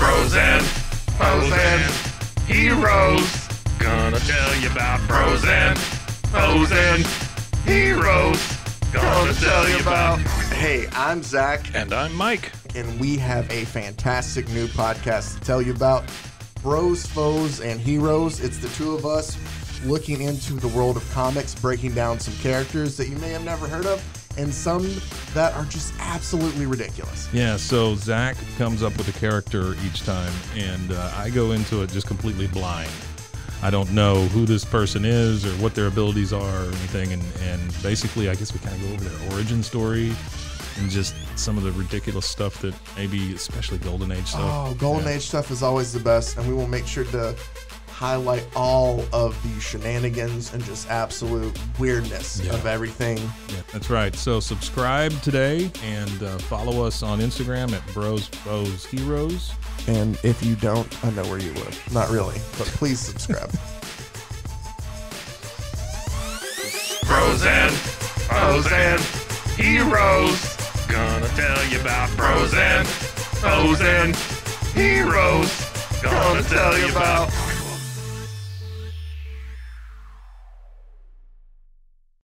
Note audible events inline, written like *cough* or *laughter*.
Foes and heroes. Gonna tell you about foes and heroes. Gonna tell you about. Hey, I'm Zach, And I'm Mike. and we have a fantastic new podcast to tell you about Bros, Foes, and Heroes. It's the two of us looking into the world of comics, breaking down some characters that you may have never heard of, and some that are just absolutely ridiculous. Yeah, so Zach comes up with a character each time, and uh, I go into it just completely blind. I don't know who this person is or what their abilities are or anything, and, and basically, I guess we kind of go over their origin story and just some of the ridiculous stuff that maybe, especially Golden Age stuff. Oh, Golden Yeah. Age stuff is always the best, and we will make sure to highlight all of the shenanigans and just absolute weirdness Yeah. of everything. Yeah, that's right. So subscribe today and uh, follow us on Instagram at Bros Foes Heroes. And if you don't, I know where you live. Not really, but please subscribe. *laughs* Bros and foes and heroes. Gonna tell you about bros and foes and heroes. Gonna tell you about